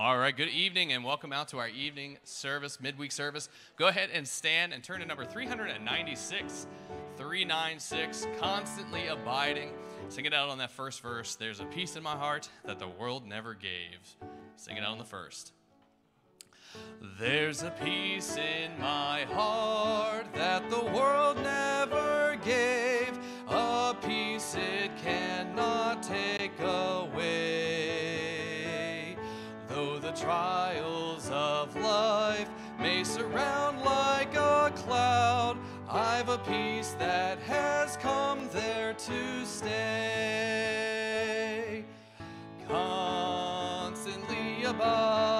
All right, good evening and welcome out to our evening service, midweek service. Go ahead and stand and turn to number 396. 396, constantly abiding. Sing it out on that first verse. There's a peace in my heart that the world never gave. Sing it out on the first. There's a peace in my heart that the world never gave, a peace it the trials of life may surround like a cloud, I've a peace that has come there to stay. Constantly abiding,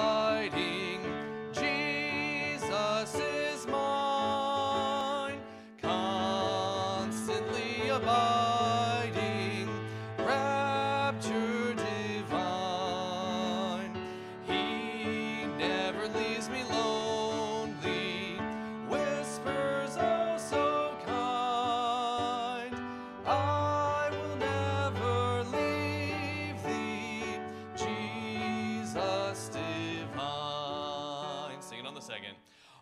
on the second.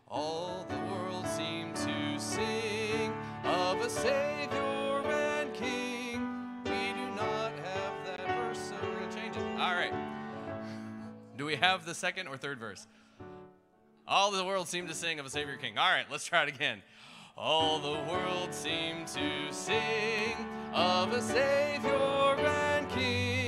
All the world seemed to sing of a Savior and King. We do not have that verse, so we're going to change it. All right. Do we have the second or third verse? All the world seemed to sing of a Savior King. All right, let's try it again. All the world seemed to sing of a Savior and King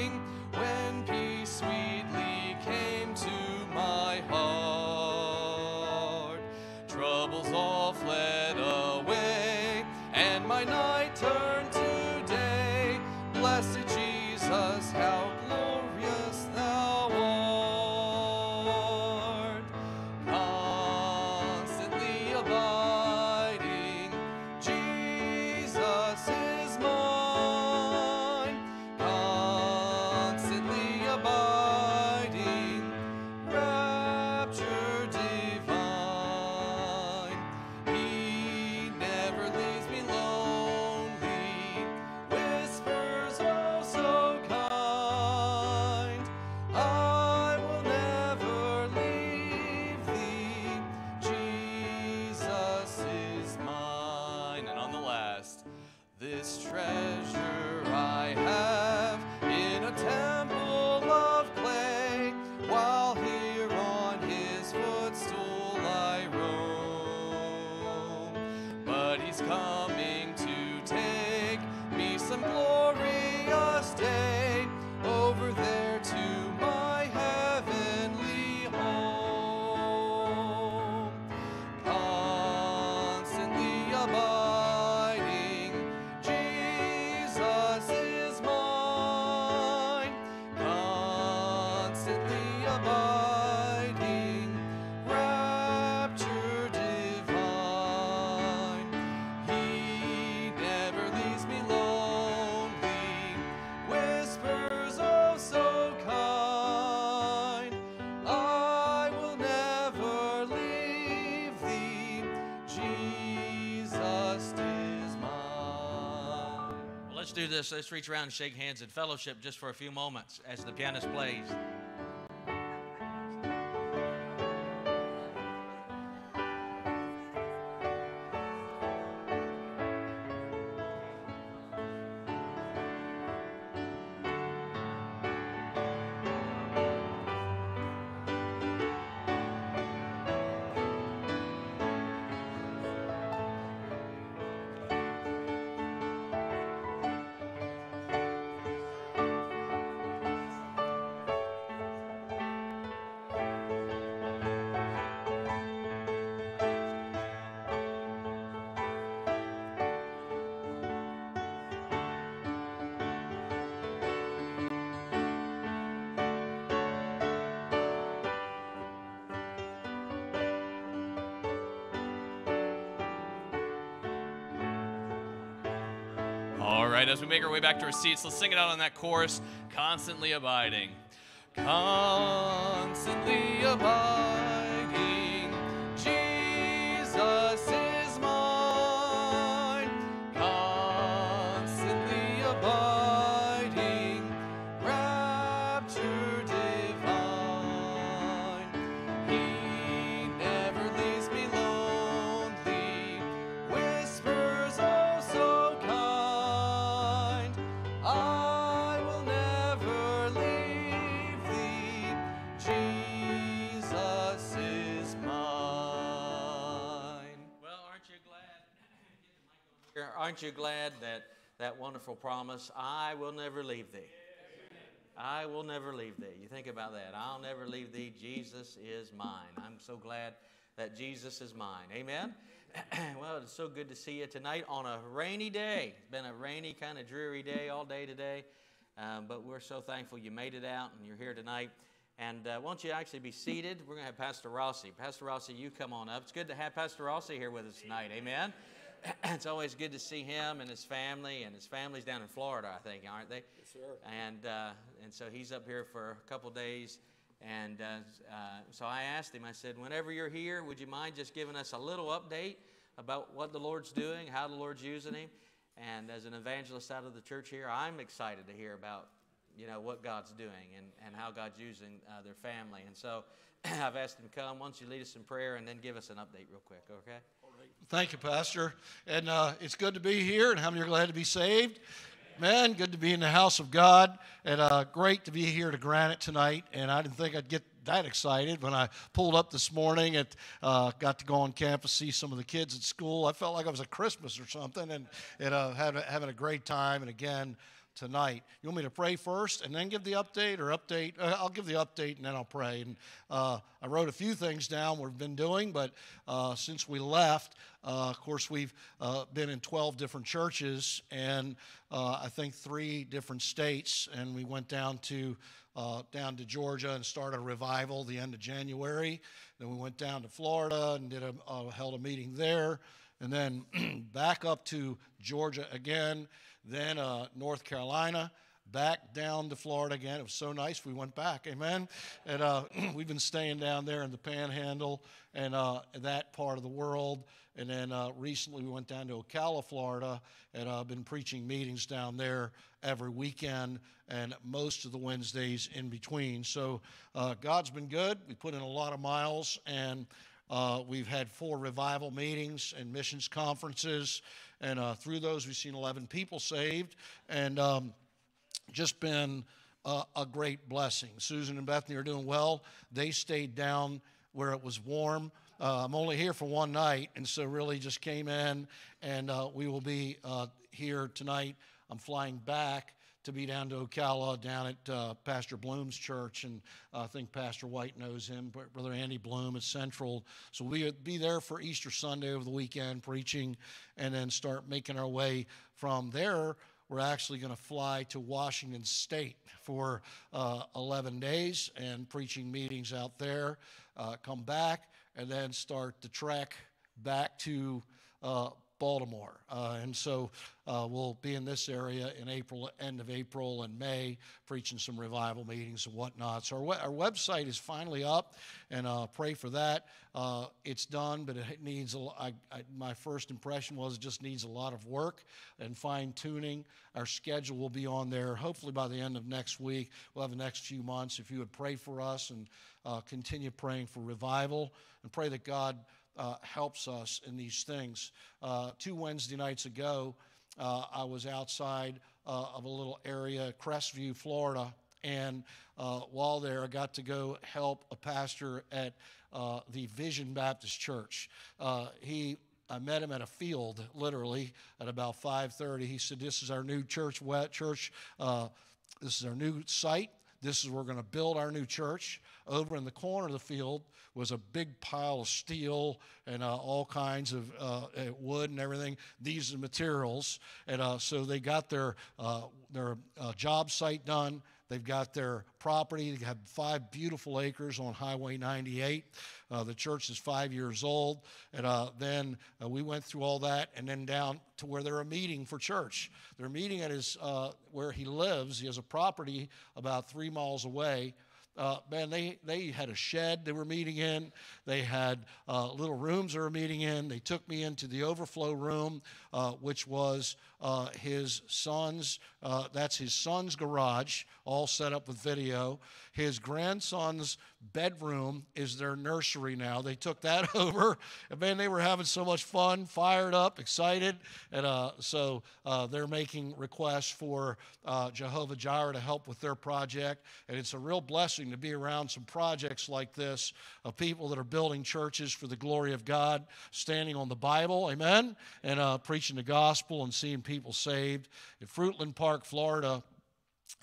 Constantly This. Let's reach around and shake hands and fellowship just for a few moments as the pianist plays. Make our way back to our seats, let's sing it out on that chorus. Constantly abiding. Constantly abiding, aren't you glad that that wonderful promise, I will never leave thee? I will never leave thee. You think about that. I'll never leave thee. Jesus is mine. I'm so glad that Jesus is mine. Amen? well, it's so good to see you tonight on a rainy day. It's been a rainy, kind of dreary day all day today. Um, but we're so thankful you made it out and you're here tonight. And uh, won't you actually be seated? We're going to have Pastor Rossi. Pastor Rossi, you come on up. It's good to have Pastor Rossi here with us tonight. Amen. it's always good to see him and his family, and his family's down in Florida, I think, aren't they? Yes, sir. And uh, and so he's up here for a couple days. And uh, uh, so I asked him. I said, whenever you're here, would you mind just giving us a little update about what the Lord's doing, how the Lord's using him? And as an evangelist out of the church here, I'm excited to hear about you know, what God's doing and, and how God's using uh, their family. And so I've asked him come. Why don't you lead us in prayer and then give us an update real quick, okay? Thank you, Pastor. And uh, it's good to be here. And how many are glad to be saved? Man, good to be in the house of God. And uh, great to be here to Granite tonight. And I didn't think I'd get that excited when I pulled up this morning and uh, got to go on campus, see some of the kids at school. I felt like I was at Christmas or something and, and uh, having, having a great time. And again, tonight. You want me to pray first and then give the update, or update? Uh, I'll give the update and then I'll pray. And uh, I wrote a few things down we've been doing, but uh, since we left, uh, of course, we've uh, been in 12 different churches and uh, I think three different states, and we went down to down to Georgia and started a revival the end of January. Then we went down to Florida and did a, held a meeting there, and then back up to Georgia again then uh, North Carolina, back down to Florida again. It was so nice. We went back, amen. And uh, we've been staying down there in the Panhandle and uh, that part of the world. And then uh, recently we went down to Ocala, Florida, and I've uh, been preaching meetings down there every weekend and most of the Wednesdays in between. So uh, God's been good. We put in a lot of miles and. We've had four revival meetings and missions conferences, and uh, through those, we've seen 11 people saved, and um, just been a, a great blessing. Susan and Bethany are doing well. They stayed down where it was warm. Uh, I'm only here for one night, and so really just came in, and uh, we will be uh, here tonight. I'm flying back to be down to Ocala, down at uh, Pastor Bloom's church, and I think Pastor White knows him. Brother Andy Bloom is Central, so we'll be there for Easter Sunday over the weekend preaching, and then start making our way from there. We're actually going to fly to Washington State for uh, 11 days and preaching meetings out there. Uh, come back and then start the trek back to uh, Baltimore. Uh, and so uh, we'll be in this area in April, end of April and May, preaching some revival meetings and whatnot. So our, our website is finally up, and uh, pray for that. Uh, it's done, but it needs, a, I, I, my first impression was it just needs a lot of work and fine tuning. Our schedule will be on there hopefully by the end of next week. We'll have the next few months. If you would pray for us and uh, continue praying for revival and pray that God uh, helps us in these things. Uh, two Wednesday nights ago, uh, I was outside uh, of a little area, Crestview, Florida, and uh, while there, I got to go help a pastor at uh, the Vision Baptist Church. he I met him at a field, literally, at about 5:30. He said, "This is our new church. Church. this is our new site. This is where we're going to build our new church. Over in the corner of the field was a big pile of steel and uh, all kinds of uh, uh wood and everything. These materials. And uh, so they got their, uh, their uh, job site done. They've got their property. They have five beautiful acres on Highway 98. Uh, the church is five years old. And uh, then uh, we went through all that and then down to where they're a meeting for church. They're meeting at his, uh, where he lives. He has a property about three miles away uh, man, they, they had a shed they were meeting in. They had uh, little rooms they were meeting in. They took me into the overflow room, uh, which was uh, his son's, uh, that's his son's garage, all set up with video. His grandson's bedroom is their nursery now. They took that over, and man, they were having so much fun, fired up, excited, and uh, so uh, they're making requests for uh, Jehovah Jireh to help with their project, and it's a real blessing to be around some projects like this of people that are building churches for the glory of God, standing on the Bible, amen, and uh, preaching the gospel and seeing people saved. At Fruitland Park, Florida,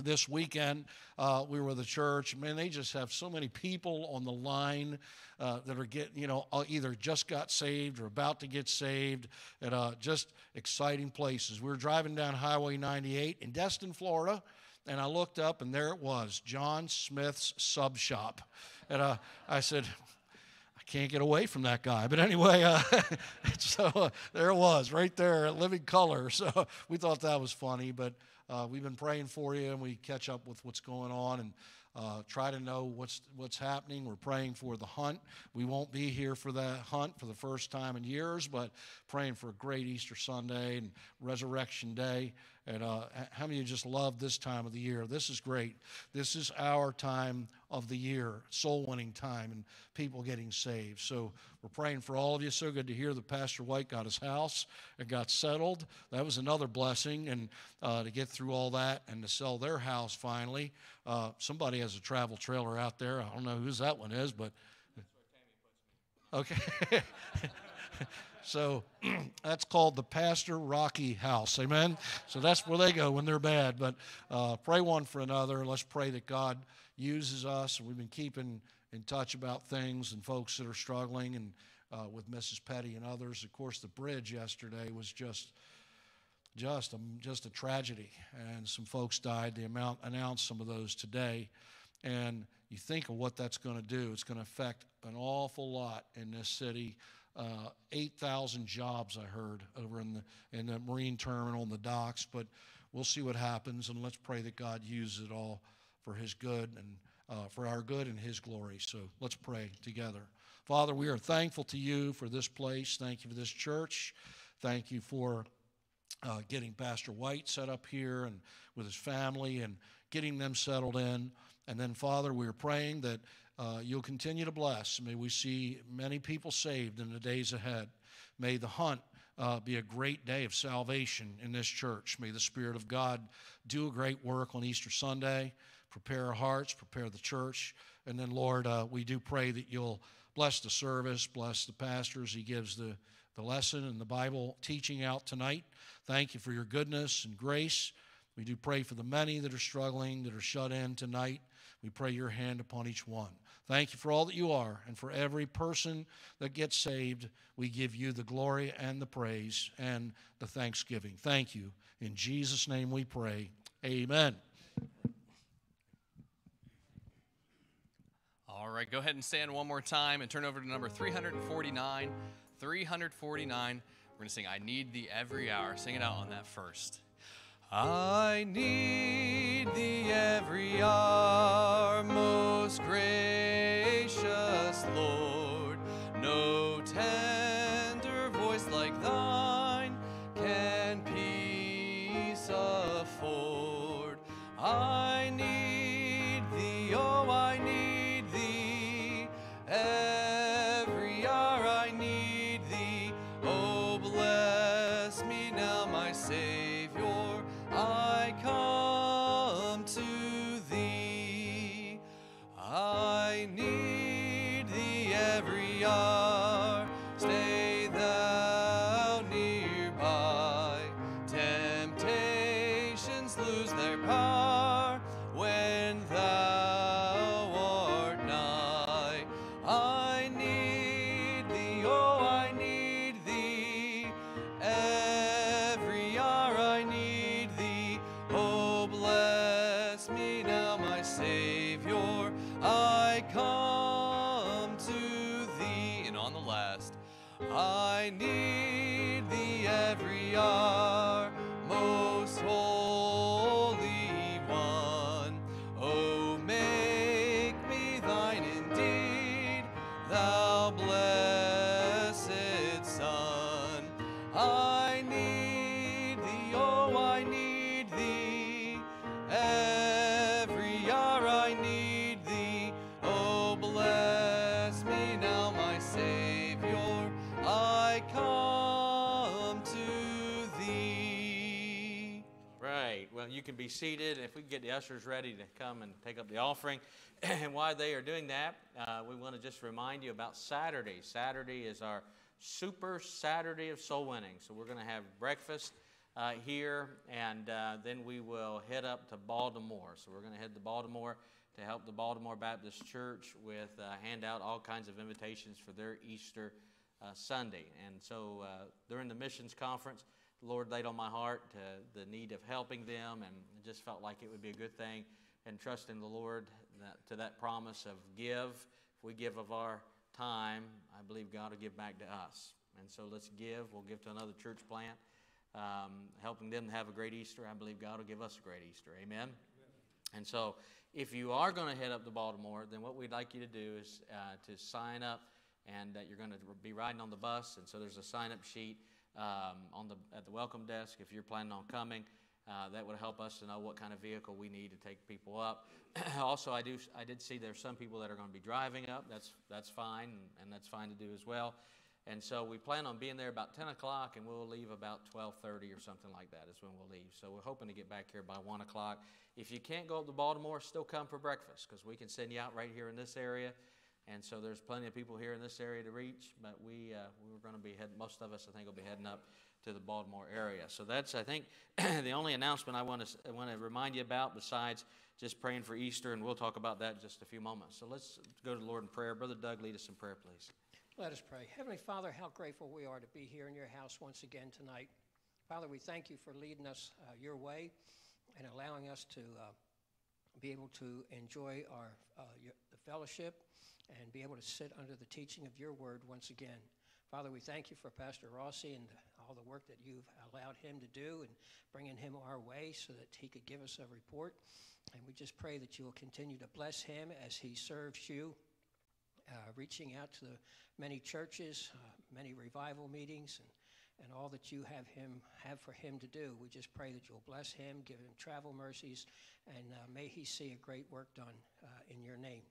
this weekend uh, we were at the church man they just have so many people on the line uh, that are getting you know uh, either just got saved or about to get saved at uh, just exciting places we were driving down highway 98 in destin florida and i looked up and there it was john smith's sub shop and uh, i said I can't get away from that guy. But anyway, uh, so uh, there it was, right there, living color. So we thought that was funny. But uh, we've been praying for you, and we catch up with what's going on and uh, try to know what's what's happening. We're praying for the hunt. We won't be here for that hunt for the first time in years, but praying for a great Easter Sunday and Resurrection Day. And uh, how many of you just love this time of the year? This is great. This is our time of the year, soul winning time, and people getting saved. So we're praying for all of you. So good to hear that Pastor White got his house and got settled. That was another blessing, and uh, to get through all that and to sell their house finally. Uh, somebody has a travel trailer out there. I don't know whose that one is, but okay. So that's called the Pastor Rocky House. Amen. So that's where they go when they're bad. But uh, pray one for another. Let's pray that God uses us. We've been keeping in touch about things and folks that are struggling and uh, with Mrs. Petty and others. Of course, the bridge yesterday was just just a, just a tragedy, and some folks died. They amount, announced some of those today, and you think of what that's going to do. It's going to affect an awful lot in this city uh, 8,000 jobs, I heard, over in the, in the marine terminal and the docks. But we'll see what happens, and let's pray that God uses it all for His good and uh, for our good and His glory. So let's pray together. Father, we are thankful to you for this place. Thank you for this church. Thank you for uh, getting Pastor White set up here and with his family and getting them settled in. And then, Father, we are praying that uh, you'll continue to bless. May we see many people saved in the days ahead. May the hunt uh, be a great day of salvation in this church. May the Spirit of God do a great work on Easter Sunday, prepare our hearts, prepare the church. And then, Lord, uh, we do pray that you'll bless the service, bless the pastors. He gives the, the lesson and the Bible teaching out tonight. Thank you for your goodness and grace. We do pray for the many that are struggling, that are shut in tonight. We pray your hand upon each one. Thank you for all that you are, and for every person that gets saved, we give you the glory and the praise and the thanksgiving. Thank you. In Jesus' name we pray. Amen. All right, go ahead and stand one more time and turn over to number 349. 349. We're going to sing I Need Thee Every Hour. Sing it out on that first. I need thee every hour, most gracious Lord. No tender voice like thine can peace afford. I seated. If we get the ushers ready to come and take up the offering. and while they are doing that, uh, we want to just remind you about Saturday. Saturday is our Super Saturday of Soul Winning. So we're going to have breakfast uh, here, and uh, then we will head up to Baltimore. So we're going to head to Baltimore to help the Baltimore Baptist Church with uh, hand out all kinds of invitations for their Easter uh, Sunday. And so uh, during the missions conference, Lord laid on my heart the need of helping them, and just felt like it would be a good thing. And trusting the Lord that, to that promise of give. If we give of our time, I believe God will give back to us. And so let's give. We'll give to another church plant, um, helping them to have a great Easter. I believe God will give us a great Easter. Amen. Amen. And so, if you are going to head up to Baltimore, then what we'd like you to do is uh, to sign up, and that you're going to be riding on the bus. And so, there's a sign up sheet um, on the at the welcome desk if you're planning on coming. Uh, that would help us to know what kind of vehicle we need to take people up. also, I do I did see there's some people that are going to be driving up. That's that's fine, and, and, that's fine to do as well. And so we plan on being there about 10 o'clock, and we'll leave about 12:30 or something like that. Is when we'll leave. So we're hoping to get back here by one o'clock. If you can't go up to Baltimore, still come for breakfast because we can send you out right here in this area. And so there's plenty of people here in this area to reach, but we uh, we were going to be heading. Most of us, I think, will be heading up to the Baltimore area. So that's, I think, the only announcement I want to, want to remind you about besides just praying for Easter, and we'll talk about that in just a few moments. So let's go to the Lord in prayer. Brother Doug, lead us in prayer, please. Let us pray. Heavenly Father, how grateful we are to be here in your house once again tonight. Father, we thank you for leading us uh, your way and allowing us to uh, be able to enjoy our uh, your, the fellowship and be able to sit under the teaching of your word once again. Father, we thank you for Pastor Rossi and all the work that you've allowed him to do and bringing him our way so that he could give us a report. And we just pray that you will continue to bless him as he serves you, uh, reaching out to the many churches, uh, many revival meetings, and, and all that you have him have for him to do. We just pray that you'll bless him, give him travel mercies, and uh, may he see a great work done uh, in your name.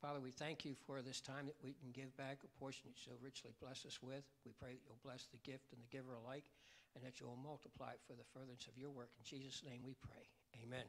Father, we thank you for this time that we can give back a portion you so richly bless us with. We pray that you'll bless the gift and the giver alike, and that you'll multiply it for the furtherance of your work. In Jesus' name we pray. Amen.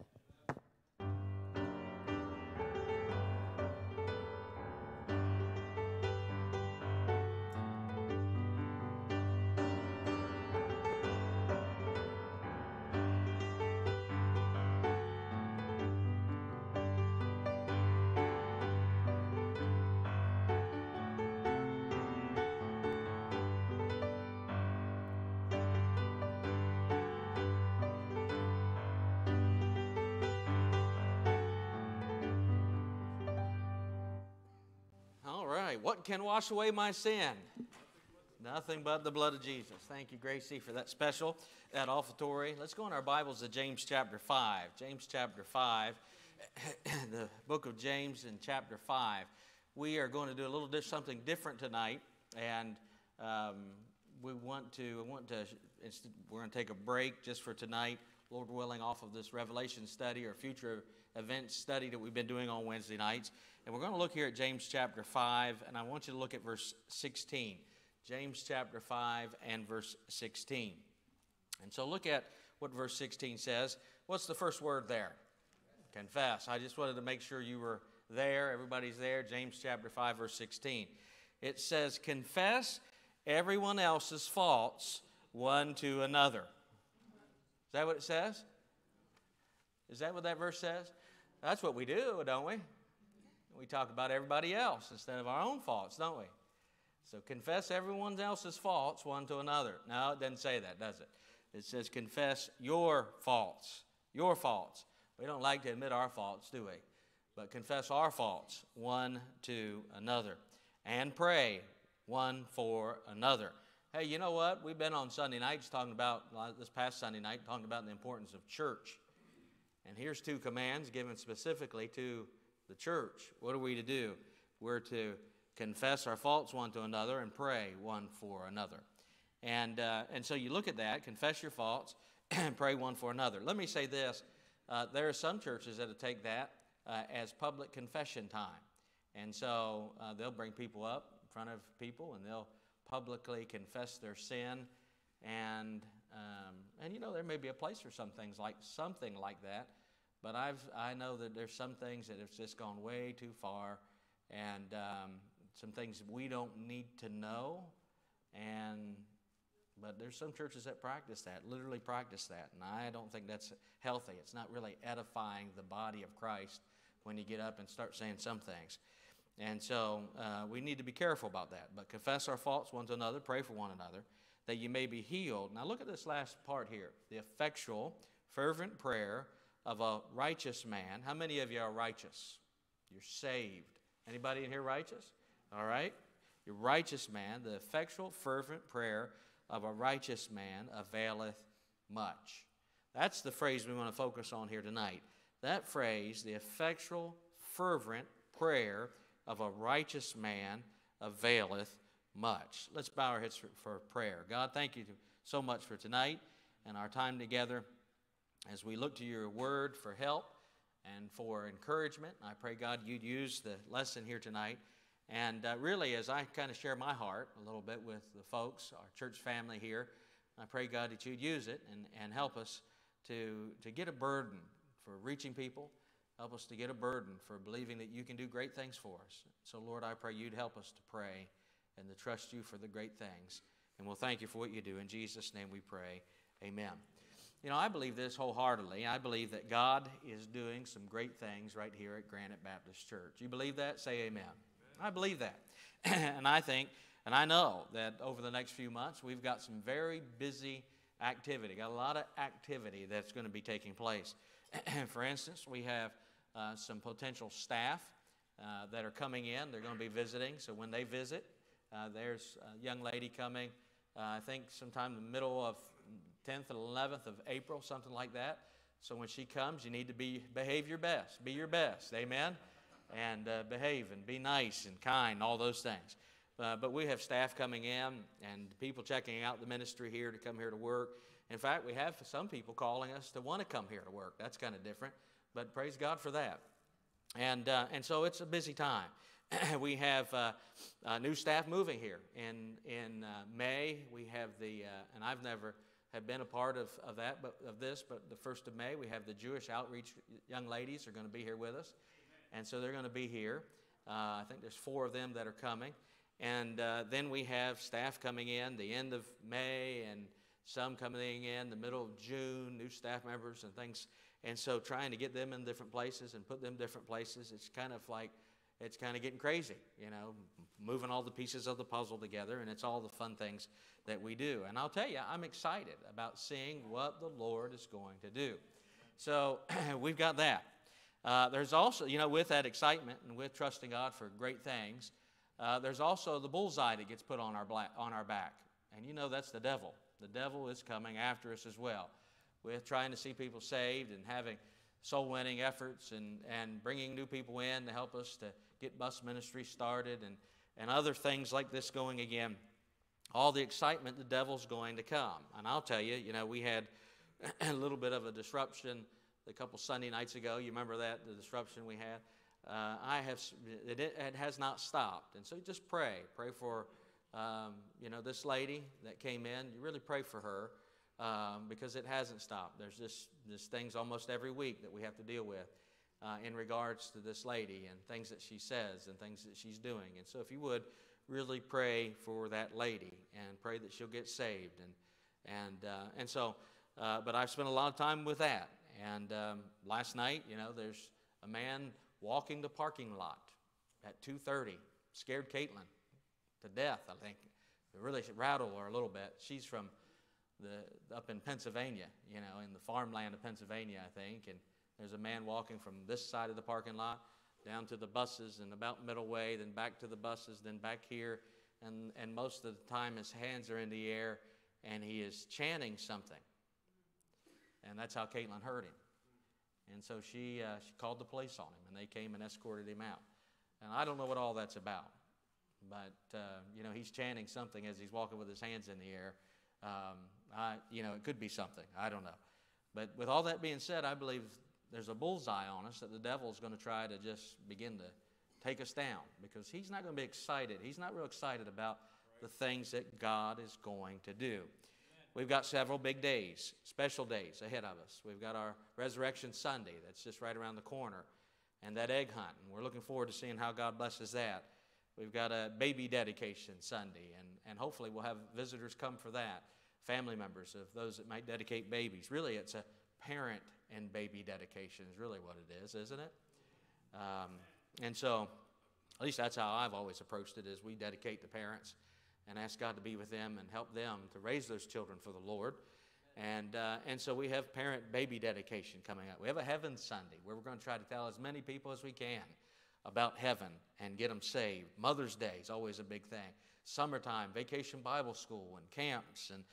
What can wash away my sin? Nothing but the blood of Jesus. Thank you, Gracie, for that special, that offertory. Let's go in our Bibles to James chapter 5. James chapter 5, the book of James in chapter 5. We are going to do a little bit something different tonight, and um, we want to, want to, we're going to take a break just for tonight, Lord willing, off of this Revelation study or future event study that we've been doing on Wednesday nights. And we're going to look here at James chapter 5, and I want you to look at verse 16. James chapter 5 and verse 16. And so look at what verse 16 says. What's the first word there? Confess. I just wanted to make sure you were there. Everybody's there. James chapter 5, verse 16. It says, Confess everyone else's faults one to another. Is that what it says? Is that what that verse says? That's what we do, don't we? We talk about everybody else instead of our own faults, don't we? So confess everyone else's faults one to another. No, it doesn't say that, does it? It says confess your faults. Your faults. We don't like to admit our faults, do we? But confess our faults one to another. And pray one for another. Hey, you know what? We've been on Sunday nights talking about, this past Sunday night, talking about the importance of church. And here's two commands given specifically to the church. What are we to do? We're to confess our faults one to another and pray one for another. And, uh, and so you look at that, confess your faults, and pray one for another. Let me say this uh, there are some churches that take that uh, as public confession time. And so uh, they'll bring people up in front of people and they'll publicly confess their sin And, um, and you know, there may be a place for some things like something like that. But I've, I know that there's some things that have just gone way too far, and um, some things we don't need to know. And but there's some churches that practice that, literally practice that, and I don't think that's healthy. It's not really edifying the body of Christ when you get up and start saying some things. And so uh, we need to be careful about that. But confess our faults one to another, pray for one another, that you may be healed. Now look at this last part here the effectual, fervent prayer of a righteous man. How many of you are righteous? You're saved. Anybody in here righteous? All right? You're righteous man. The effectual, fervent prayer of a righteous man availeth much. That's the phrase we want to focus on here tonight. That phrase, the effectual, fervent prayer of a righteous man availeth much. Let's bow our heads for, for prayer. God, thank you so much for tonight and our time together as we look to your word for help and for encouragement. I pray, God, you'd use the lesson here tonight. And uh, really, as I kind of share my heart a little bit with the folks, our church family here, I pray, God, that you'd use it and, and help us to, to get a burden for reaching people. Help us to get a burden for believing that you can do great things for us. So, Lord, I pray you'd help us to pray and to trust you for the great things. And we'll thank you for what you do. In Jesus' name we pray. Amen. You know, I believe this wholeheartedly. I believe that God is doing some great things right here at Granite Baptist Church. You believe that? Say amen. amen. I believe that. and I think, and I know that over the next few months, we've got some very busy activity, got a lot of activity that's going to be taking place. For instance, we have uh, some potential staff uh, that are coming in. They're going to be visiting. So when they visit, uh, there's a young lady coming, uh, I think sometime in the middle of 10th and 11th of April, something like that. So when she comes, you need to be behave your best, be your best, amen, and uh, behave and be nice and kind, all those things. Uh, but we have staff coming in and people checking out the ministry here to come here to work. In fact, we have some people calling us to want to come here to work. That's kind of different, but praise God for that. And uh, and so it's a busy time. we have uh, new staff moving here in in uh, May. We have the uh, and I've never have been a part of, of that, but of this. But the first of May, we have the Jewish outreach young ladies are going to be here with us, and so they're going to be here. Uh, I think there's four of them that are coming, and uh, then we have staff coming in the end of May, and some coming in the middle of June, new staff members and things. And so trying to get them in different places and put them different places, it's kind of like it's kind of getting crazy, you know, moving all the pieces of the puzzle together, and it's all the fun things that we do. And I'll tell you, I'm excited about seeing what the Lord is going to do. So we've got that. Uh, there's also, you know, with that excitement and with trusting God for great things, uh, there's also the bullseye that gets put on our, black, on our back. And you know that's the devil. The devil is coming after us as well with trying to see people saved and having soul winning efforts and, and bringing new people in to help us to get bus ministry started and, and other things like this going again all the excitement, the devil's going to come. And I'll tell you, you know, we had a little bit of a disruption a couple Sunday nights ago. You remember that, the disruption we had? Uh, I have, it, it, has not stopped. And so just pray. Pray for, um, you know, this lady that came in. You really pray for her um, because it hasn't stopped. There's just, just things almost every week that we have to deal with. Uh, in regards to this lady and things that she says and things that she's doing. And so, if you would, really pray for that lady and pray that she'll get saved. And, and, uh, and so, uh, but I've spent a lot of time with that. And um, last night, you know, there's a man walking the parking lot at 2.30, scared Caitlin to death, I think. It really rattled her a little bit. She's from the, up in Pennsylvania, you know, in the farmland of Pennsylvania, I think. And there's a man walking from this side of the parking lot down to the buses and about middle way, then back to the buses, then back here. And, and most of the time his hands are in the air and he is chanting something. And that's how Caitlin heard him. And so she, uh, she called the police on him and they came and escorted him out. And I don't know what all that's about. But, uh, you know, he's chanting something as he's walking with his hands in the air. Um, I, you know, it could be something. I don't know. But with all that being said, I believe there's a bullseye on us that the devil is going to try to just begin to take us down because he's not going to be excited. He's not real excited about the things that God is going to do. we've got several big days, special days ahead of us. We've got our Resurrection Sunday that's just right around the corner, and that egg hunt. And we're looking forward to seeing how God blesses that. We've got a baby dedication Sunday, and, and hopefully we'll have visitors come for that, family members of those that might dedicate babies. Really, it's a parent and baby dedication, is really what it is, isn't it? Um, and so, at least that's how I've always approached it: is we dedicate the parents and ask God to be with them and help them to raise those children for the Lord. And, uh, and so we have parent baby dedication coming up. We have a Heaven Sunday where we're going to try to tell as many people as we can about heaven and get them saved. Mother's Day is always a big thing. Summertime, vacation Bible school, and camps, and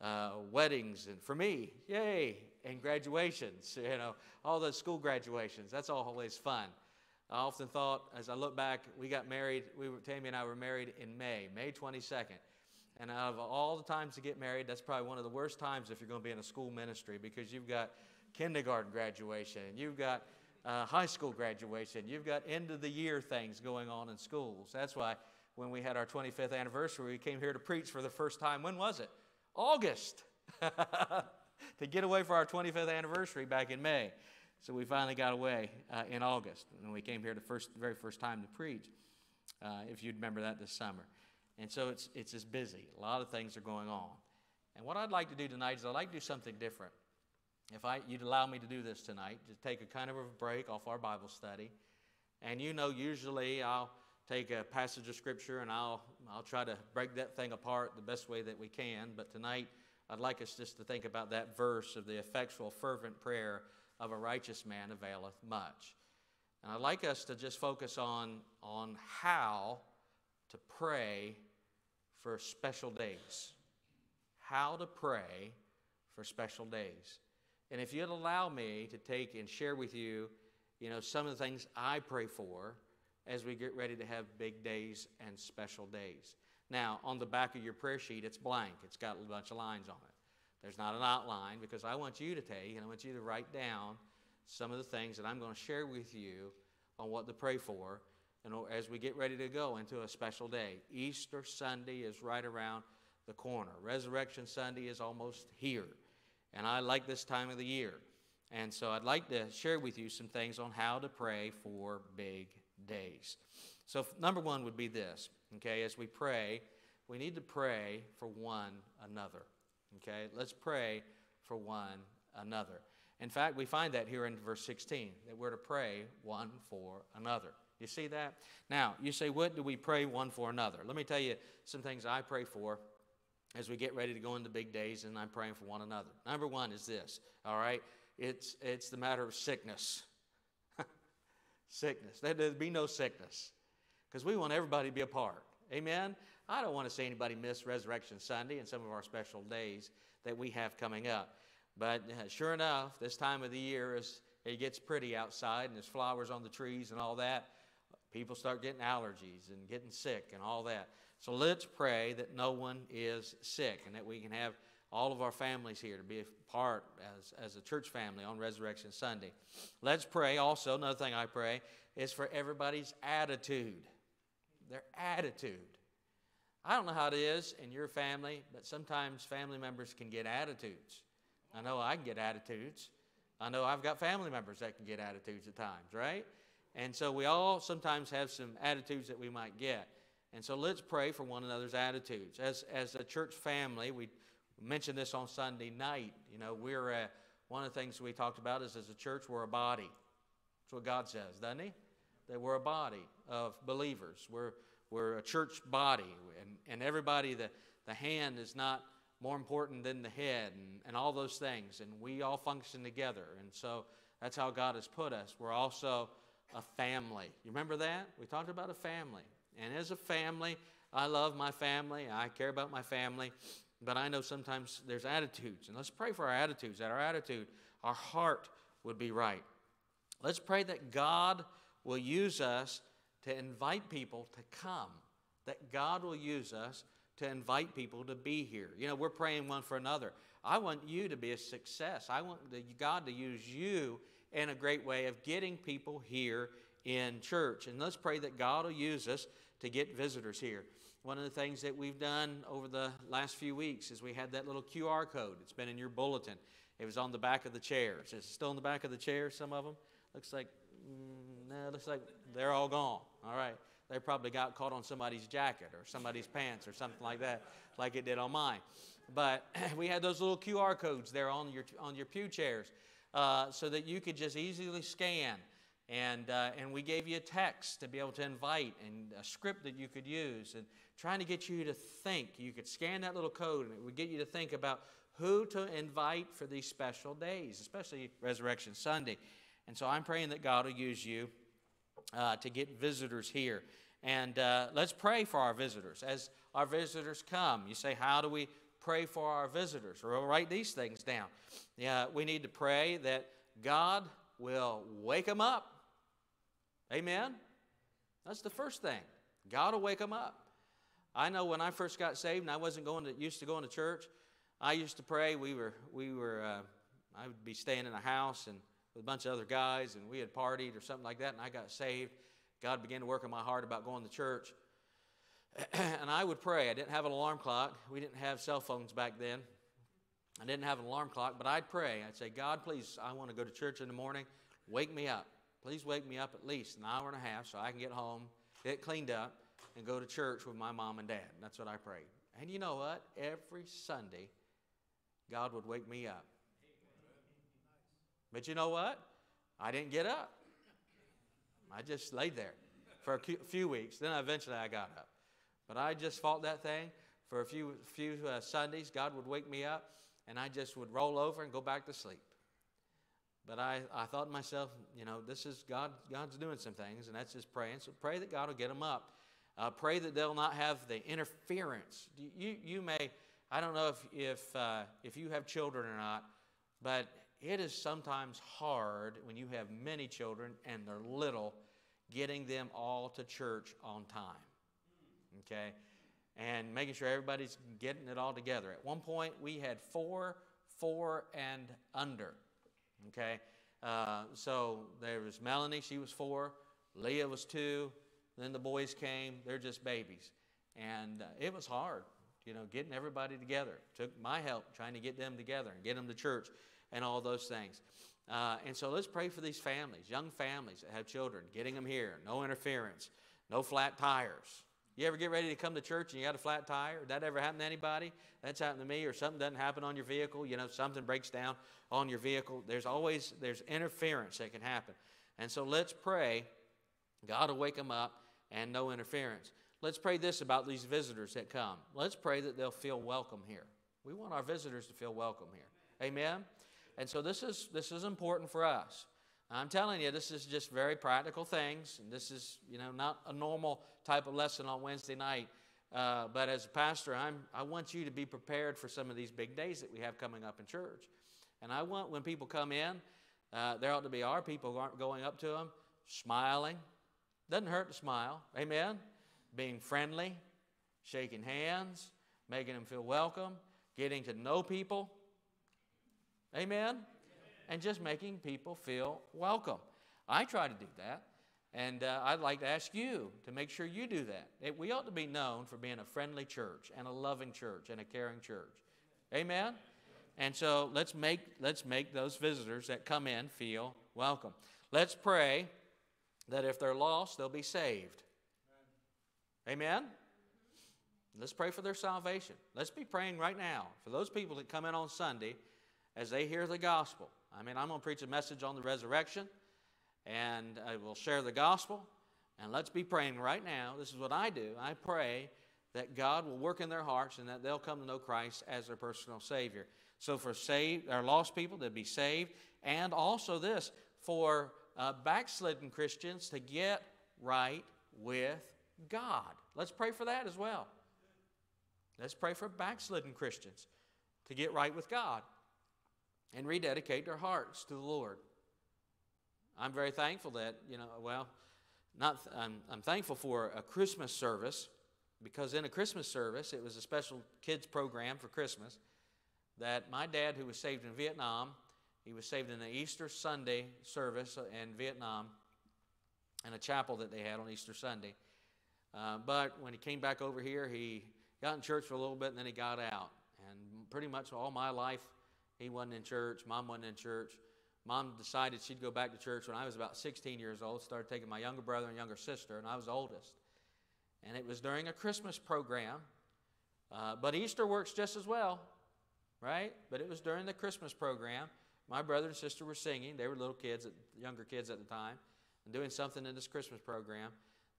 uh, weddings, and for me, yay, and graduations, you know, all those school graduations. That's always fun. I often thought, as I look back, we got married, we were, Tammy and I were married in May, May 22nd. And out of all the times to get married, that's probably one of the worst times if you're going to be in a school ministry because you've got kindergarten graduation, you've got uh, high school graduation, you've got end of the year things going on in schools. That's why when we had our 25th anniversary, we came here to preach for the first time. When was it? August. to get away for our 25th anniversary back in May. So we finally got away uh, in August, and we came here the first, very first time to preach. Uh, if you'd remember that this summer, and so it's it's just busy. A lot of things are going on, and what I'd like to do tonight is I'd like to do something different. If I you'd allow me to do this tonight, to take a kind of a break off our Bible study, and you know usually I'll take a passage of scripture and I'll I'll try to break that thing apart the best way that we can. But tonight I'd like us just to think about that verse of the effectual fervent prayer of a righteous man availeth much. And I'd like us to just focus on, on how to pray for special days. How to pray for special days. And if you'd allow me to take and share with you, you know, some of the things I pray for as we get ready to have big days and special days. Now, on the back of your prayer sheet, it's blank. It's got a bunch of lines on it. There's not an outline because I want you to take and I want you to write down some of the things that I'm going to share with you on what to pray for and as we get ready to go into a special day. Easter Sunday is right around the corner. Resurrection Sunday is almost here. And I like this time of the year. And so I'd like to share with you some things on how to pray for big days. So, number one would be this, okay, as we pray, we need to pray for one another. Okay, let's pray for one another. In fact, we find that here in verse 16, that we're to pray one for another. You see that? Now, you say, what do we pray one for another? Let me tell you some things I pray for as we get ready to go into big days, and I'm praying for one another. Number one is this, all right? It's, it's the matter of sickness. Sickness. There'd be no sickness because we want everybody to be a part. Amen? I don't want to see anybody miss Resurrection Sunday and some of our special days that we have coming up. But uh, sure enough, this time of the year, as it gets pretty outside and there's flowers on the trees and all that, people start getting allergies and getting sick and all that. So let's pray that no one is sick and that we can have all of our families here to be a part as, as a church family on Resurrection Sunday. Let's pray also, another thing I pray is for everybody's attitude. Their attitude. I don't know how it is in your family, but sometimes family members can get attitudes. I know I can get attitudes. I know I've got family members that can get attitudes at times, right? And so we all sometimes have some attitudes that we might get. And so let's pray for one another's attitudes. As, as a church family, we mentioned this on Sunday night. You know, we're a, one of the things we talked about is as a church, we're a body. That's what God says, doesn't He? That we're a body of believers. We're, we're a church body, and, and everybody, the, the hand is not more important than the head, and, and all those things. And we all function together. And so that's how God has put us. We're also a family. You remember that? We talked about a family. And as a family, I love my family, I care about my family, but I know sometimes there's attitudes. And let's pray for our attitudes, that our attitude, our heart would be right. Let's pray that God will use us to invite people to come, that God will use us to invite people to be here. You know, we're praying one for another. I want you to be a success. I want God to use you in a great way of getting people here in church. And let's pray that God will use us to get visitors here. One of the things that we've done over the last few weeks is we had that little QR code. It's been in your bulletin. It was on the back of the chairs. Is it still on the back of the chairs, some of them? Looks like, mm, no, looks like they're all gone. All right. They probably got caught on somebody's jacket or somebody's pants or something like that, like it did on mine. But we had those little QR codes there on your, on your pew chairs uh, so that you could just easily scan. And, uh, and we gave you a text to be able to invite and a script that you could use and trying to get you to think. You could scan that little code and it would get you to think about who to invite for these special days, especially Resurrection Sunday. And so I'm praying that God will use you uh, to get visitors here. And uh, let's pray for our visitors. As our visitors come, you say, How do we pray for our visitors? Or we'll write these things down. Yeah, we need to pray that God will wake them up. Amen? That's the first thing. God will wake them up. I know when I first got saved and I wasn't going to, used to going to church, I used to pray. We were, we were, uh, I would be staying in a house and with a bunch of other guys, and we had partied or something like that, and I got saved. God began to work in my heart about going to church. and I would pray. I didn't have an alarm clock. We didn't have cell phones back then. I didn't have an alarm clock, but I'd pray. I'd say, God, please, I want to go to church in the morning. Wake me up. Please wake me up at least an hour and a half so I can get home, get cleaned up, and go to church with my mom and dad. That's what I prayed. And you know what? Every Sunday, God would wake me up. But you know what? I didn't get up. I just laid there for a few weeks. Then eventually I got up. But I just fought that thing for a few, few uh, Sundays. God would wake me up, and I just would roll over and go back to sleep. But I, I thought to myself, you know, this is God, God's doing some things, and that's just praying. So pray that God will get them up. Uh, pray that they'll not have the interference. You, you may, I don't know if, if, uh, if you have children or not, but it is sometimes hard when you have many children and they're little, getting them all to church on time. Okay? And making sure everybody's getting it all together. At one point, we had four, four, and under. Okay? Uh, so there was Melanie, she was four. Leah was two. Then the boys came. They're just babies. And uh, it was hard, you know, getting everybody together. It took my help trying to get them together and get them to church and all those things. Uh, and so let's pray for these families, young families that have children, getting them here, no interference, no flat tires. You ever get ready to come to church and you got a flat tire? That ever happen to anybody? That's happened to me, or something doesn't happen on your vehicle. You know, something breaks down on your vehicle. There's always there's interference that can happen. And so let's pray God will wake them up and no interference. Let's pray this about these visitors that come. Let's pray that they'll feel welcome here. We want our visitors to feel welcome here. Amen? And so this is, this is important for us. I'm telling you, this is just very practical things. And this is, you know, not a normal type of lesson on Wednesday night. Uh, but as a pastor, I'm, I want you to be prepared for some of these big days that we have coming up in church. And I want when people come in, uh, there ought to be our people going up to them, smiling, doesn't hurt to smile. Amen? Being friendly, shaking hands, making them feel welcome, getting to know people. Amen? And just making people feel welcome. I try to do that. And uh, I'd like to ask you to make sure you do that. It, we ought to be known for being a friendly church and a loving church and a caring church. Amen? And so let's make, let's make those visitors that come in feel welcome. Let's pray that if they're lost, they'll be saved. Amen? Let's pray for their salvation. Let's be praying right now for those people that come in on Sunday as they hear the gospel. I mean, I'm going to preach a message on the resurrection, and I will share the gospel. And let's be praying right now. This is what I do. I pray that God will work in their hearts and that they'll come to know Christ as their personal Savior. So for saved, our lost people to be saved, and also this for uh, backslidden Christians to get right with God. Let's pray for that as well. Let's pray for backslidden Christians to get right with God and rededicate their hearts to the Lord. I'm very thankful that, you know, well, not th- I'm, I'm thankful for a Christmas service because in a Christmas service, it was a special kids program for Christmas that my dad, who was saved in Vietnam, he was saved in the Easter Sunday service in Vietnam in a chapel that they had on Easter Sunday. Uh, but when he came back over here, he got in church for a little bit and then he got out. And pretty much all my life, he wasn't in church. Mom wasn't in church. Mom decided she'd go back to church when I was about 16 years old, started taking my younger brother and younger sister, and I was the oldest. And it was during a Christmas program. Uh, but Easter works just as well, right? But it was during the Christmas program. My brother and sister were singing. They were little kids, younger kids at the time, and doing something in this Christmas program.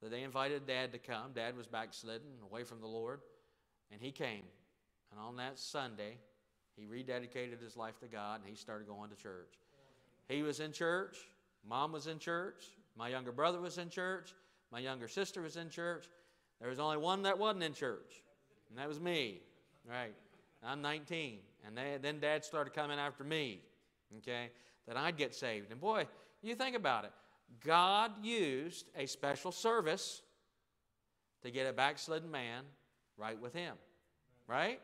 That they invited Dad to come. Dad was backslidden, away from the Lord, and he came. And on that Sunday, he rededicated his life to God and he started going to church. He was in church. Mom was in church. My younger brother was in church. My younger sister was in church. There was only one that wasn't in church, and that was me. Right. I'm 19. And they, then dad started coming after me, okay, that I'd get saved. And boy, you think about it. God used a special service to get a backslidden man right with him, right?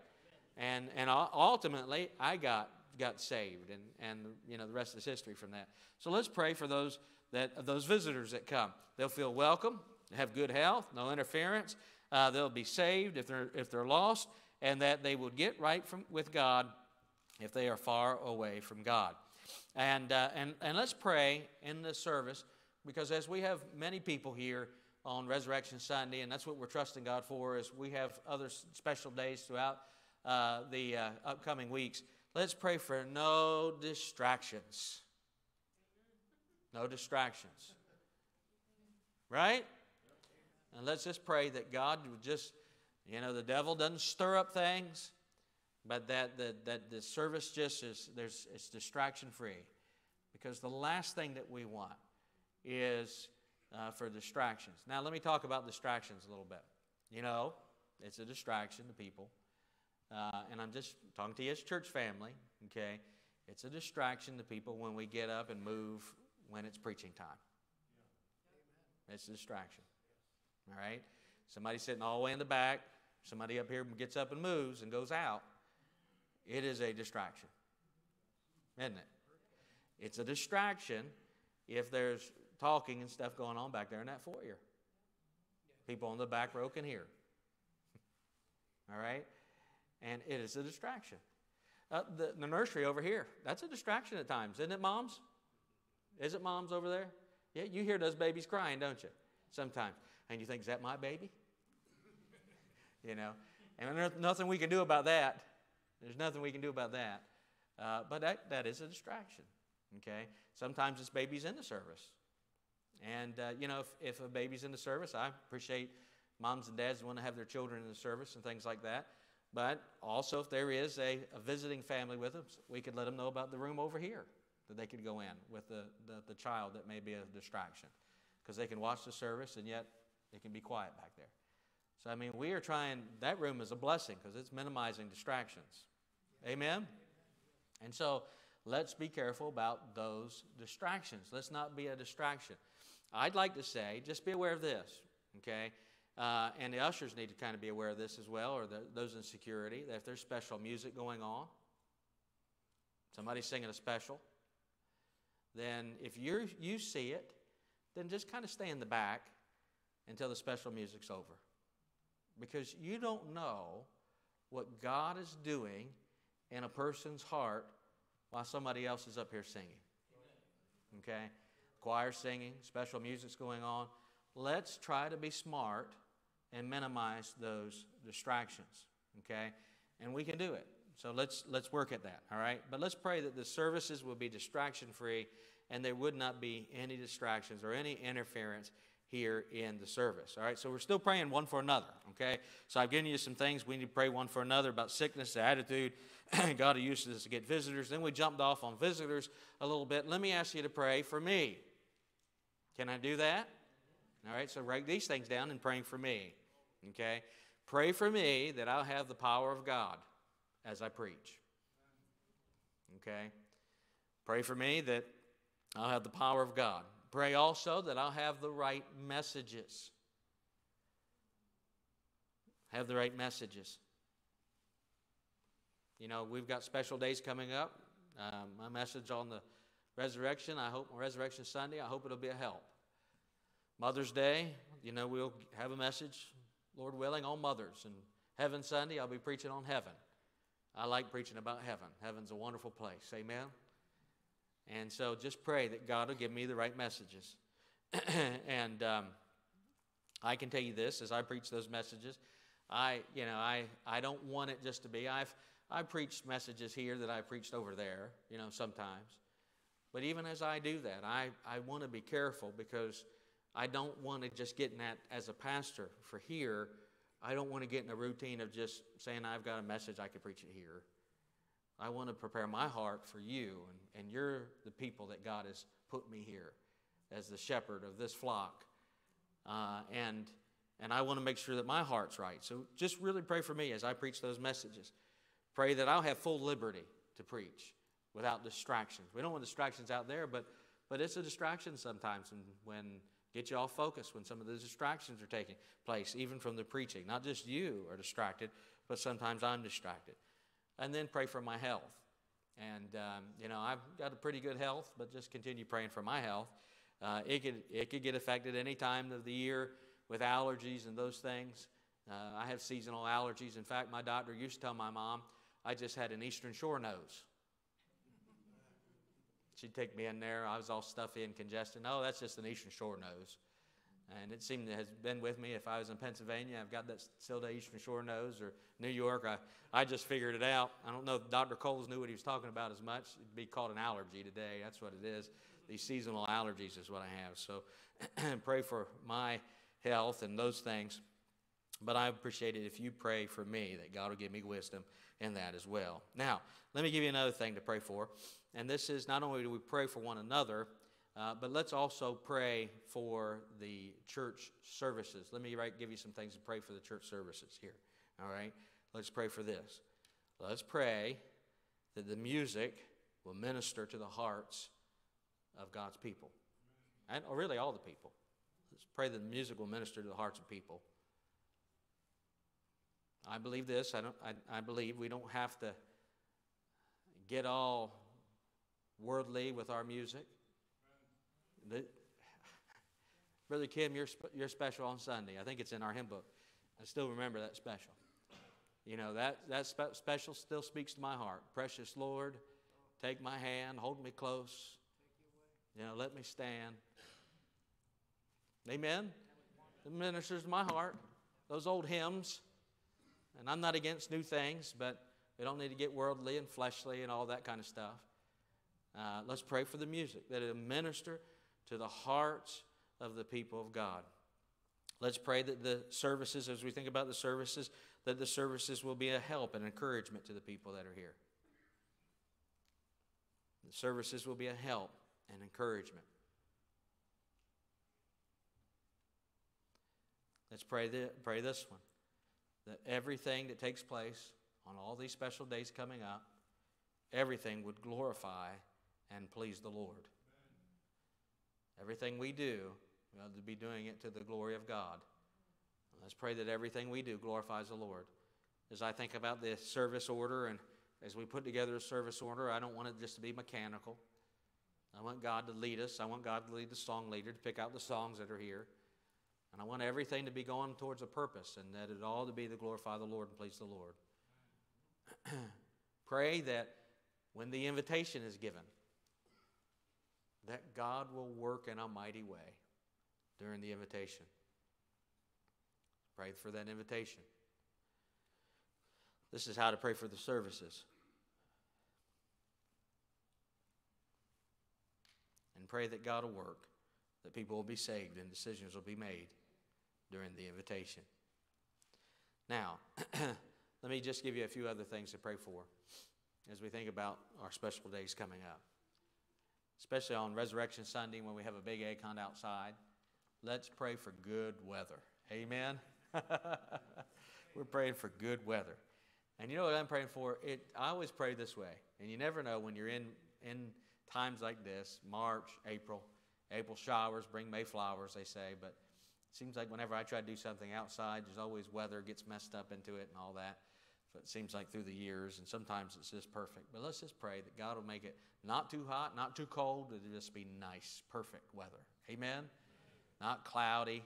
And, and ultimately, I got got saved, and, and you know the rest is history from that. So let's pray for those that those visitors that come. They'll feel welcome, have good health, no interference. Uh, they'll be saved if they're if they're lost, and that they will get right from with God if they are far away from God. And uh, and and let's pray in this service because as we have many people here on Resurrection Sunday, and that's what we're trusting God for, is we have other special days throughout uh, the uh, upcoming weeks. Let's pray for no distractions. No distractions. Right? And let's just pray that God would just, you know, the devil doesn't stir up things, but that the, that the service just is, there's, it's distraction free. Because the last thing that we want is uh, for distractions. Now, let me talk about distractions a little bit. You know, it's a distraction to people. Uh, and I'm just talking to you as church family, okay? It's a distraction to people when we get up and move when it's preaching time. It's a distraction. All right? Somebody sitting all the way in the back, somebody up here gets up and moves and goes out. It is a distraction, isn't it? It's a distraction if there's talking and stuff going on back there in that foyer. People on the back row can hear. All right? and it is a distraction. Uh, the, the nursery over here, that's a distraction at times, isn't it, moms? Is it moms over there? Yeah, you hear those babies crying, don't you? Sometimes. And you think, is that my baby? you know, and there's nothing we can do about that. There's nothing we can do about that. Uh, but that, that is a distraction, okay? Sometimes it's babies in the service. And, uh, you know, if, if a baby's in the service, I appreciate moms and dads want to have their children in the service and things like that. But also, if there is a, a visiting family with them, we could let them know about the room over here that they could go in with the, the, the child that may be a distraction. Because they can watch the service and yet it can be quiet back there. So, I mean, we are trying, that room is a blessing because it's minimizing distractions. Amen? And so, let's be careful about those distractions. Let's not be a distraction. I'd like to say, just be aware of this, okay? Uh, and the ushers need to kind of be aware of this as well, or the, those in security, that if there's special music going on, somebody singing a special, then if you you see it, then just kind of stay in the back until the special music's over. Because you don't know what God is doing in a person's heart while somebody else is up here singing. Okay? Choir singing, special music's going on. Let's try to be smart and minimize those distractions. Okay? And we can do it. So let's let's work at that, all right? But let's pray that the services will be distraction free and there would not be any distractions or any interference here in the service. All right, so we're still praying one for another. Okay, so I've given you some things we need to pray one for another about sickness, attitude. God uses us to get visitors. Then we jumped off on visitors a little bit. Let me ask you to pray for me. Can I do that? All right, so write these things down and praying for me. Okay? Pray for me that I'll have the power of God as I preach. Okay? Pray for me that I'll have the power of God. Pray also that I'll have the right messages. Have the right messages. You know, we've got special days coming up. Um, my message on the resurrection, I hope, Resurrection Sunday, I hope it'll be a help. Mother's Day, you know, we'll have a message, Lord willing, on mothers. And Heaven Sunday, I'll be preaching on heaven. I like preaching about heaven. Heaven's a wonderful place. Amen? And so just pray that God will give me the right messages. and um, I can tell you this as I preach those messages. I, you know, I, I don't want it just to be. I've, I preach messages here that I preached over there, you know, sometimes. But even as I do that, I, I want to be careful because I don't want to just get in that as a pastor for here. I don't want to get in a routine of just saying I've got a message, I can preach it here. I want to prepare my heart for you, and, and you're the people that God has put me here as the shepherd of this flock. Uh, and, and I want to make sure that my heart's right. So just really pray for me as I preach those messages. Pray that I'll have full liberty to preach without distractions. We don't want distractions out there, but, but it's a distraction sometimes when, when get you off focus when some of the distractions are taking place, even from the preaching. Not just you are distracted, but sometimes I'm distracted. And then pray for my health. And, um, you know, I've got a pretty good health, but just continue praying for my health. Uh, it, could, it could get affected any time of the year with allergies and those things. Uh, I have seasonal allergies. In fact, my doctor used to tell my mom I just had an Eastern Shore nose. She'd take me in there. I was all stuffy and congested. No, that's just an Eastern Shore nose. And it seemed to have been with me. If I was in Pennsylvania, I've got that still the Eastern Shore nose, or New York, I, I just figured it out. I don't know if Dr. Coles knew what he was talking about as much. It'd be called an allergy today. That's what it is. These seasonal allergies is what I have. So pray for my health and those things. But I appreciate it if you pray for me that God will give me wisdom in that as well. Now, let me give you another thing to pray for. And this is not only do we pray for one another, uh, but let's also pray for the church services. Let me give you some things to pray for the church services here. All right? Let's pray for this. Let's pray that the music will minister to the hearts of God's people, and or really all the people. Let's pray that the music will minister to the hearts of people. I believe this. I, don't, I, I believe we don't have to get all worldly with our music. The, Brother Kim, you're, you're special on Sunday. I think it's in our hymn book. I still remember that special. You know, that, that spe- special still speaks to my heart. Precious Lord, take my hand, hold me close. You know, let me stand. Amen? It ministers to my heart. Those old hymns. And I'm not against new things, but we don't need to get worldly and fleshly and all that kind of stuff. Uh, let's pray for the music, that it'll minister to the hearts of the people of God. Let's pray that the services, as we think about the services, that the services will be a help and encouragement to the people that are here. The services will be a help and encouragement. Let's pray, the, pray this one that everything that takes place on all these special days coming up, everything would glorify and please the Lord. Everything we do, we ought to be doing it to the glory of God. Let's pray that everything we do glorifies the Lord. As I think about the service order and as we put together a service order, I don't want it just to be mechanical. I want God to lead us. I want God to lead the song leader to pick out the songs that are here. And I want everything to be going towards a purpose and that it all to be to glorify the Lord and please the Lord. Pray that when the invitation is given, that God will work in a mighty way during the invitation. Pray for that invitation. This is how to pray for the services. And pray that God will work, that people will be saved, and decisions will be made during the invitation. Now, let me just give you a few other things to pray for as we think about our special days coming up. Especially on Resurrection Sunday when we have a big egg hunt outside. Let's pray for good weather. Amen. We're praying for good weather. And you know what I'm praying for? It, I always pray this way. And you never know when you're in, in times like this March, April. April showers bring May flowers, they say. But Seems like whenever I try to do something outside, there's always weather gets messed up into it and all that. So it seems like through the years, and sometimes it's just perfect. But let's just pray that God will make it not too hot, not too cold. It'll just be nice, perfect weather. Amen? Not cloudy,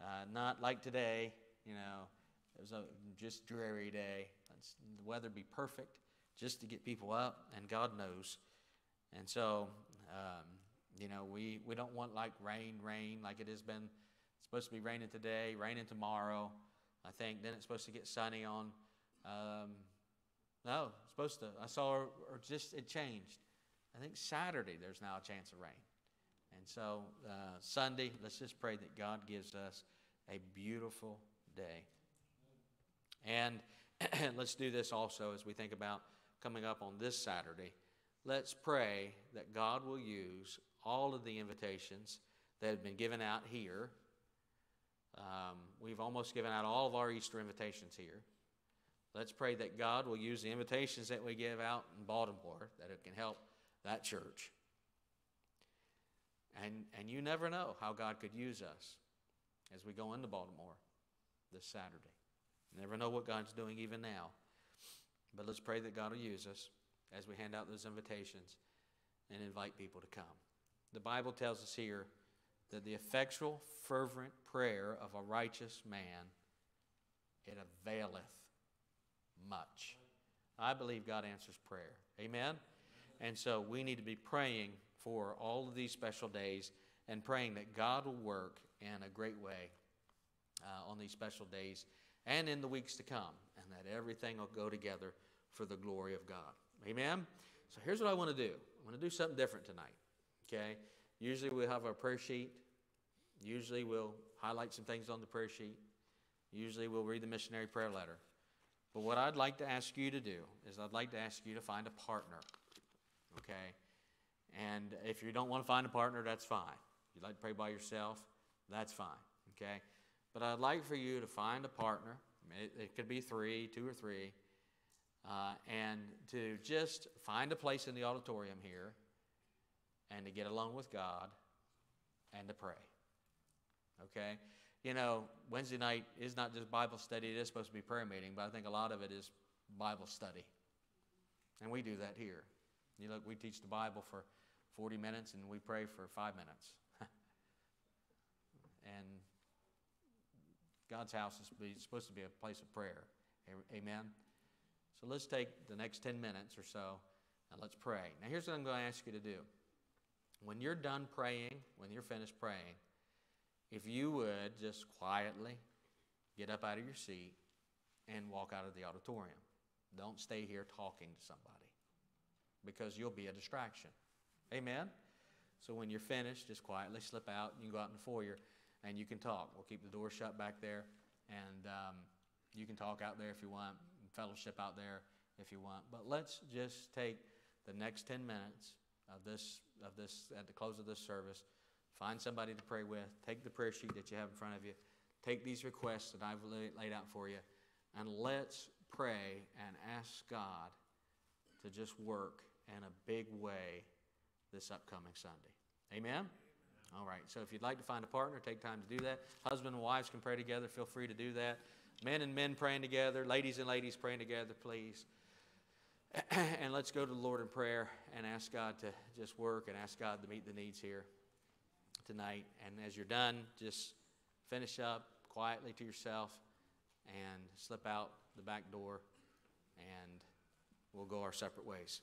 Uh, not like today, you know, it was a just dreary day. It's, the weather be perfect just to get people up, and God knows. And so, um, you know, we, we don't want like rain, rain, like it has been. It's supposed to be raining today, raining tomorrow. I think then it's supposed to get sunny on. Um, no, it's supposed to. I saw, or just it changed. I think Saturday there's now a chance of rain. And so uh, Sunday, let's just pray that God gives us a beautiful day. And let's do this also as we think about coming up on this Saturday. Let's pray that God will use all of the invitations that have been given out here. Um, we've almost given out all of our Easter invitations here. Let's pray that God will use the invitations that we give out in Baltimore, that it can help that church. And, and you never know how God could use us as we go into Baltimore this Saturday. never know what God's doing even now. But let's pray that God will use us as we hand out those invitations and invite people to come. The Bible tells us here that the effectual, fervent prayer of a righteous man, it availeth much. I believe God answers prayer. Amen? And so we need to be praying for all of these special days and praying that God will work in a great way uh, on these special days and in the weeks to come, and that everything will go together for the glory of God. Amen? So here's what I want to do I want to do something different tonight. Okay? Usually we have our prayer sheet. Usually we'll highlight some things on the prayer sheet. Usually we'll read the missionary prayer letter. But what I'd like to ask you to do is I'd like to ask you to find a partner. Okay? And if you don't want to find a partner, that's fine. You'd like to pray by yourself, that's fine. Okay? But I'd like for you to find a partner. It, it could be three, two or three, uh, and to just find a place in the auditorium here and to get along with God and to pray. Okay? You know, Wednesday night is not just Bible study, it is supposed to be prayer meeting, but I think a lot of it is Bible study. And we do that here. You look, we teach the Bible for 40 minutes and we pray for five minutes. and God's house is supposed to be a place of prayer. Amen? So let's take the next 10 minutes or so and let's pray. Now, here's what I'm going to ask you to do. When you're done praying, when you're finished praying, if you would just quietly get up out of your seat and walk out of the auditorium. Don't stay here talking to somebody because you'll be a distraction. Amen? So when you're finished, just quietly slip out. And you can go out in the foyer and you can talk. We'll keep the door shut back there and um, you can talk out there if you want, fellowship out there if you want. But let's just take the next 10 minutes of this, of this at the close of this service Find somebody to pray with. Take the prayer sheet that you have in front of you. Take these requests that I've laid out for you. And let's pray and ask God to just work in a big way this upcoming Sunday. Amen? All right. So if you'd like to find a partner, take time to do that. Husband and wives can pray together. Feel free to do that. Men and men praying together. Ladies and ladies praying together, please. and let's go to the Lord in prayer and ask God to just work and ask God to meet the needs here tonight. And as you're done, just finish up quietly to yourself and slip out the back door, and we'll go our separate ways.